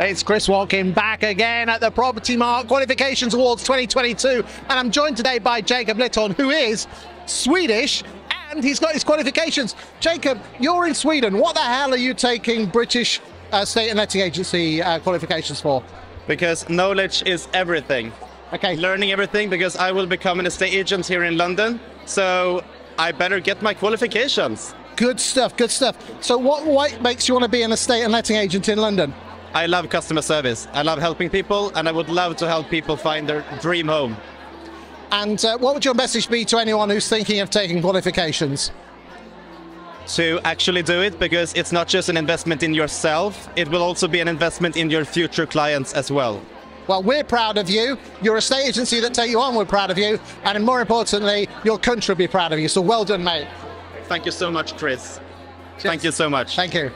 It's Chris Watkin back again at the Propertymark Qualifications Awards 2022. And I'm joined today by Jacob Littorin, who is Swedish and he's got his qualifications. Jacob, you're in Sweden. What the hell are you taking British uh, State and Letting Agency uh, qualifications for? Because knowledge is everything. Okay. Learning everything because I will become an estate agent here in London. So I better get my qualifications. Good stuff, good stuff. So, what, what makes you want to be an estate and letting agent in London? I love customer service. I love helping people, and I would love to help people find their dream home. And uh, what would your message be to anyone who's thinking of taking qualifications? To actually do it, because it's not just an investment in yourself, it will also be an investment in your future clients as well. Well, we're proud of you. Your estate agency that take you on, we're proud of you. And more importantly, your country will be proud of you. So well done, mate. Thank you so much, Chris. Thank you so much. Thank you.